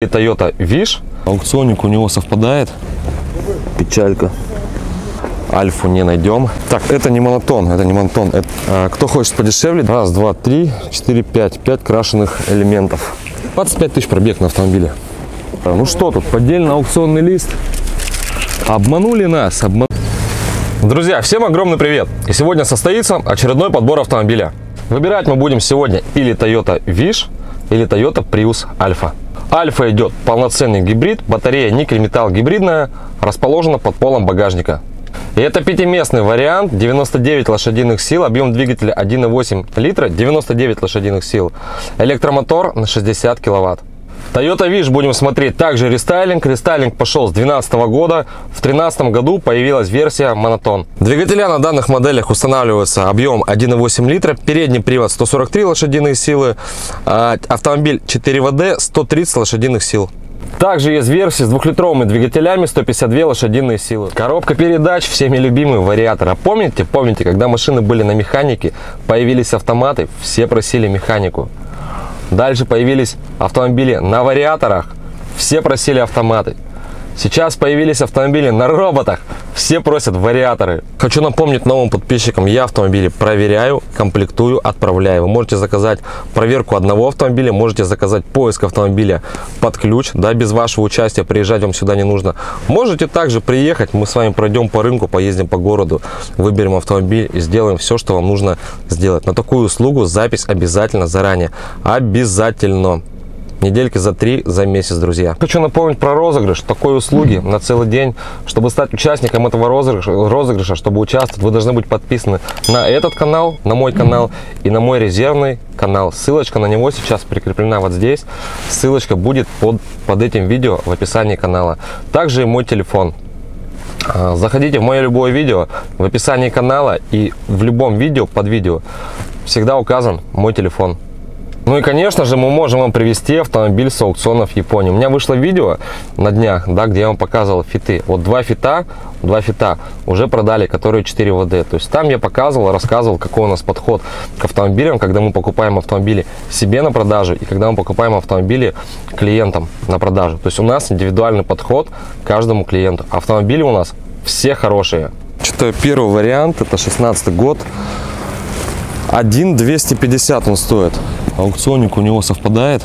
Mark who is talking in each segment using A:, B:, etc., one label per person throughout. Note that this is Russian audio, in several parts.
A: И Toyota Wish. Аукционник у него совпадает. Печалька. Альфу не найдем. Так, это не монотон, это не монотон. Это, а, кто хочет подешевле? Раз, два, три, четыре, пять. Пять крашеных элементов. 25 тысяч пробег на автомобиле. А, Ну что тут, поддельный аукционный лист. Обманули нас, обманули. Друзья, всем огромный привет! И сегодня состоится очередной подбор автомобиля. Выбирать мы будем сегодня или Toyota Wish, или Toyota Prius Alpha. Альфа идет полноценный гибрид, батарея никель-металл гибридная, расположена под полом багажника. И это пятиместный вариант, 99 лошадиных сил, объем двигателя 1,8 литра, 99 лошадиных сил, электромотор на 60 киловатт. Toyota Wish будем смотреть также рестайлинг. Рестайлинг пошел с 2012 года. В 2013 году появилась версия Монотон. Двигателя на данных моделях устанавливаются объем 1,8 литра. Передний привод 143 лошадиные силы. а Автомобиль 4WD 130 лошадиных сил. Также есть версии с двухлитровыми двигателями 152 лошадиные силы. Коробка передач всеми любимый вариатор. А помните, помните, когда машины были на механике, появились автоматы, все просили механику. Дальше появились автомобили на вариаторах, все просили автоматы. Сейчас появились автомобили на роботах, все просят вариаторы. Хочу напомнить новым подписчикам, я автомобили проверяю, комплектую, отправляю. Вы можете заказать проверку одного автомобиля, можете заказать поиск автомобиля под ключ, да, без вашего участия, приезжать вам сюда не нужно. Можете также приехать, мы с вами пройдем по рынку, поездим по городу, выберем автомобиль и сделаем все, что вам нужно сделать. На такую услугу запись обязательно заранее, обязательно недельки за три, за месяц, друзья. Хочу напомнить про розыгрыш такой услуги на целый день. Чтобы стать участником этого розыгрыша, розыгрыша, чтобы участвовать, вы должны быть подписаны на этот канал, на мой канал и на мой резервный канал. Ссылочка на него сейчас прикреплена вот здесь. Ссылочка будет под, под этим видео в описании канала. Также и мой телефон. А, Заходите в мое любое видео в описании канала и в любом видео под видео всегда указан мой телефон. Ну и, конечно же, мы можем вам привезти автомобиль с аукционов Японии. У меня вышло видео на днях, да, где я вам показывал фиты. Вот два фита, два фита уже продали, которые 4 ВД. То есть там я показывал, рассказывал, какой у нас подход к автомобилям, когда мы покупаем автомобили себе на продажу и когда мы покупаем автомобили клиентам на продажу. То есть у нас индивидуальный подход к каждому клиенту. Автомобили у нас все хорошие. Что-то первый вариант, это 16 год. 1,250 он стоит. Аукционник у него совпадает.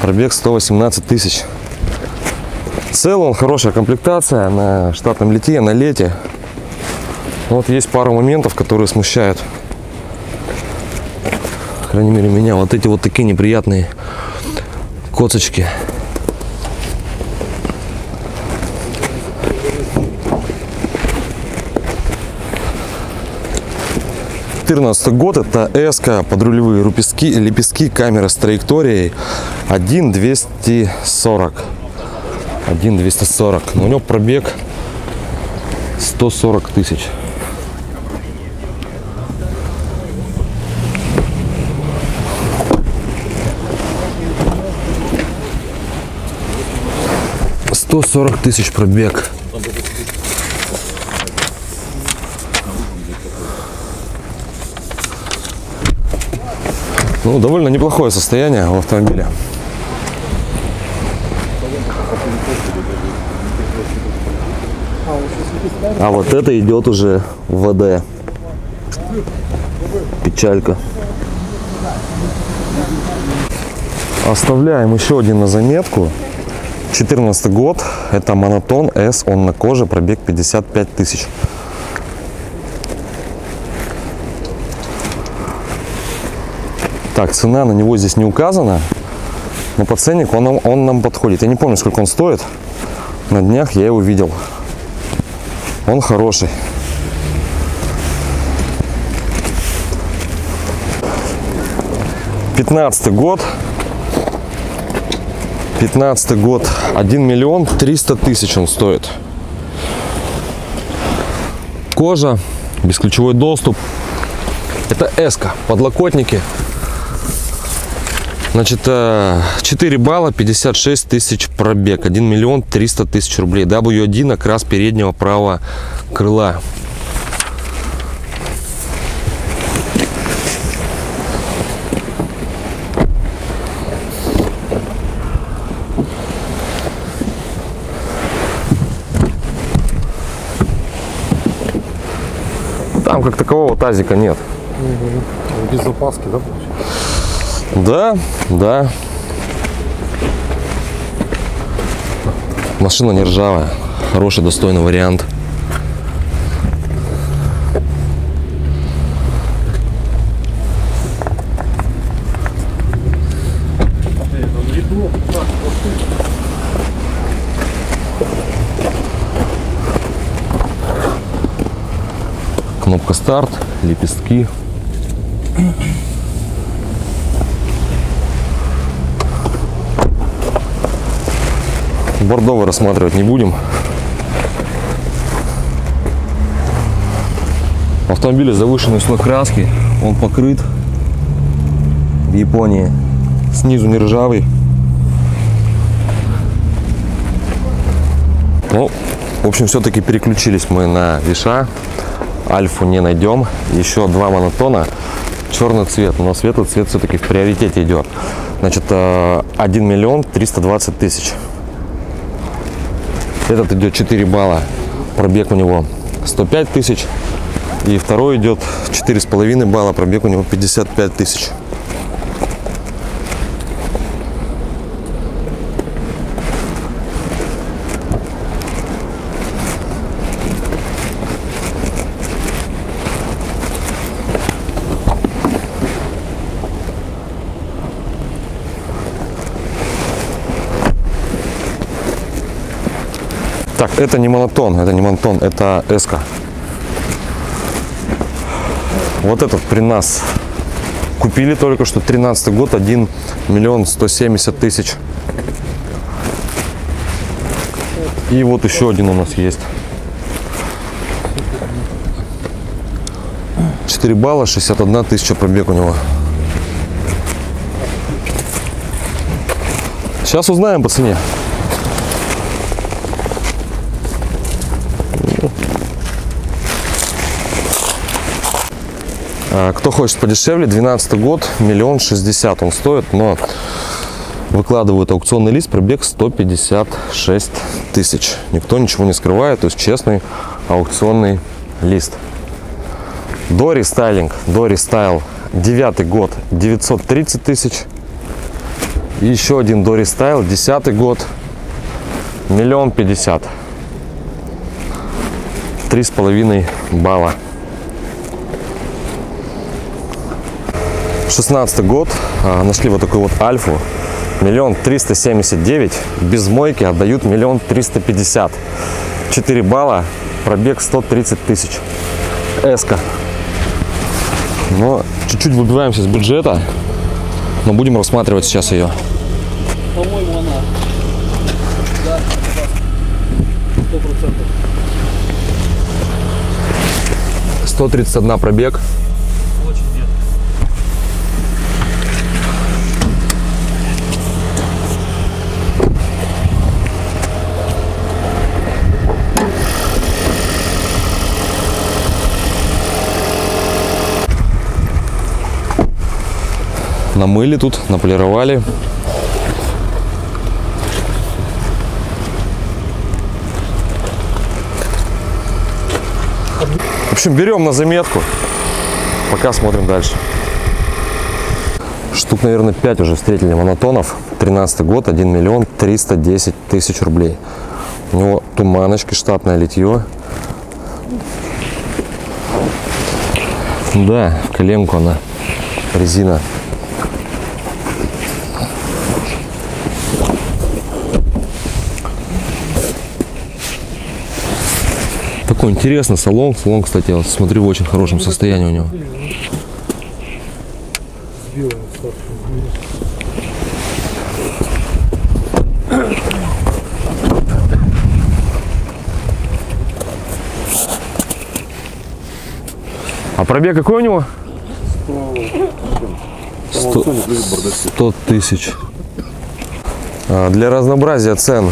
A: Пробег 118 тысяч. В целом хорошая комплектация на штатном лите, на лете. Вот есть пару моментов, которые смущают. По крайней мере меня. Вот эти вот такие неприятные коцочки. Четырнадцатый год это эска подрулевые лепестки, лепестки камера с траекторией 1.240 1.240 но у него пробег 140 тысяч. Сто сорок тысяч пробег. Ну, довольно неплохое состояние у автомобиля. А вот это идет уже ВД. Печалька. Оставляем еще один на заметку. 14 год. Это Монотон S. Он на коже. Пробег 55 тысяч. Так, цена на него здесь не указана. Но по ценнику он, он нам подходит. Я не помню, сколько он стоит. На днях я его видел. Он хороший. Пятнадцатый год. Пятнадцатый год. 1 миллион 300 тысяч он стоит. Кожа, бесключевой доступ. Это эска, подлокотники. Значит, э, 4 балла, 56 тысяч пробег, 1 миллион 300 тысяч рублей. W1 окрас переднего правого крыла. Там как такового тазика нет.
B: Без запаски, да, получается?
A: Да, да. Машина не ржавая. Хороший, достойный вариант. Кнопка старт, лепестки. Бордовый рассматривать не будем. Автомобиль завышенной слой краски. Он покрыт в Японии. Снизу не ржавый. Ну, в общем, все-таки переключились мы на Виша. Альфу не найдем. Еще два монотона. Черный цвет, но светлый цвет все-таки в приоритете идет. Значит, э, 1 миллион 320 тысяч. Этот идет 4 балла. Пробег у него 105 тысяч. И второй идет 4,5 балла. Пробег у него 55 тысяч. Это не монотон, это не монотон, это эска. Вот этот при нас купили только что 13 год, 1 миллион 170 тысяч. И вот еще один у нас есть. 4 балла, 61 тысяча пробег у него. Сейчас узнаем по цене. Кто хочет подешевле, 12 год, миллион шестьдесят он стоит, но выкладывают аукционный лист, пробег 156 тысяч. Никто ничего не скрывает, то есть честный аукционный лист. До рестайлинг, до рестайл, девятый год, 930 тысяч. И еще один до рестайл, десятый год, миллион пятьдесят. Три с половиной балла. 16 год а, нашли вот такую вот альфу. Миллион триста семьдесят девять без мойки отдают миллион триста пятьдесят. 4 балла пробег 130 тысяч. Эска. Но чуть-чуть выбиваемся с бюджета но будем рассматривать сейчас ее
C: По-моему, она. Да, сто процентов.
A: 131 пробег намыли тут наполировали В общем, берем на заметку. Пока смотрим дальше. Штук, наверное, 5 уже встретили монотонов. 13 год, 1 миллион 310 тысяч рублей. У него туманочки, штатное литье. Да, в коленку она. Резина. Такой интересный салон. Салон, кстати, вот смотрю в очень хорошем состоянии у него. А пробег какой у него? 100, 100 тысяч. А, Для разнообразия цен.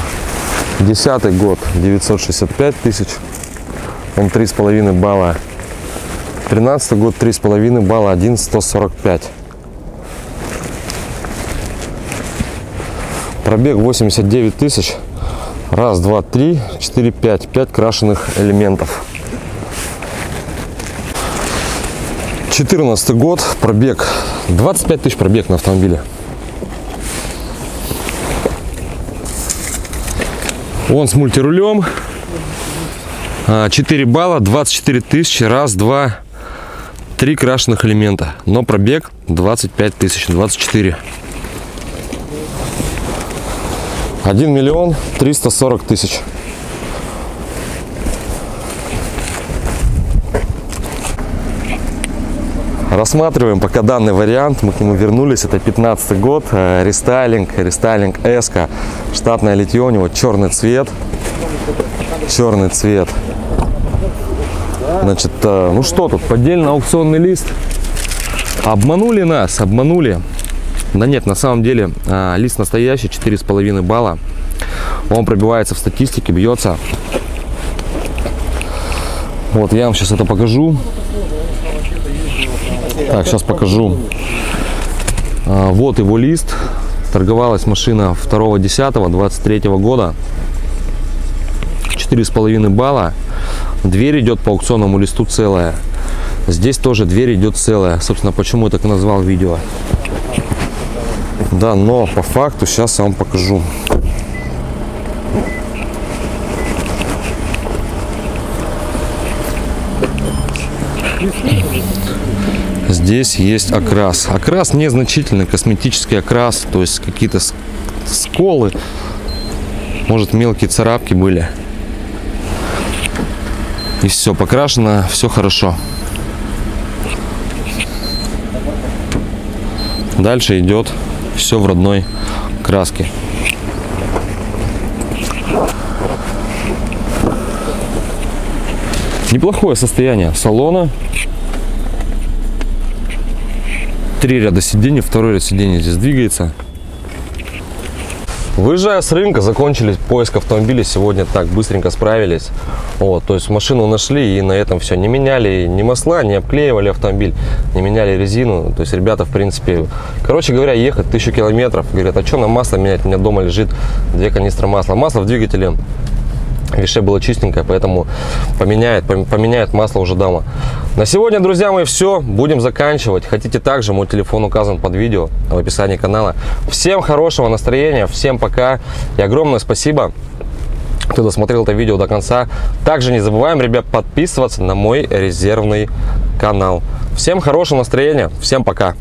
A: Десятый год 965 тысяч. Он 3,5 балла. 13 год 3,5 балла 1 145. Пробег 89 тысяч. Раз, два, три, четыре, пять. Пять крашеных элементов. 14 год, пробег. 25 тысяч пробег на автомобиле. Он с мультирулем. А, 4 балла, 24 тысячи. Раз, два, три крашеных элемента. Но пробег 25 тысяч, 24. 1 миллион 340 тысяч. Рассматриваем пока данный вариант. Мы к нему вернулись. Это 15 год. Э, Рестайлинг. Рестайлинг S. Штатное литье. У него черный цвет. Черный цвет. Значит, э, ну что тут? Поддельный аукционный лист. Обманули нас, обманули. Да нет, на самом деле э, лист настоящий, 4,5 балла. Он пробивается в статистике, бьется. Вот, я вам сейчас это покажу. Так, сейчас покажу. А, Вот его лист. Торговалась машина 2.10.23 года. 4,5 балла. Дверь идет по аукционному листу целая. Здесь тоже дверь идет целая. Собственно, почему я так назвал видео. Да, но по факту сейчас я вам покажу. Здесь есть окрас. Окрас незначительный, косметический окрас, то есть какие-то сколы, может мелкие царапки были. И все, покрашено, все хорошо. Дальше идет все в родной краске. Неплохое состояние салона. Три ряда сидений, второй ряд сидений здесь двигается. Выезжая с рынка, закончили поиск автомобиля. Сегодня так быстренько справились. Вот, то есть машину нашли и на этом все. Не меняли ни масла, не обклеивали автомобиль, не меняли резину. То есть ребята, в принципе, короче говоря, ехать тысячу километров. Говорят, а что нам масло менять? У меня дома лежит две канистры масла. Масло в двигателе Више было чистенькое, поэтому поменяет, пом- поменяет масло уже дома. На сегодня, друзья мои, все. Будем заканчивать. Хотите также, мой телефон указан под видео в описании канала. Всем хорошего настроения, всем пока и огромное спасибо, кто досмотрел это видео до конца. Также не забываем, ребят, подписываться на мой резервный канал. Всем хорошего настроения, всем пока.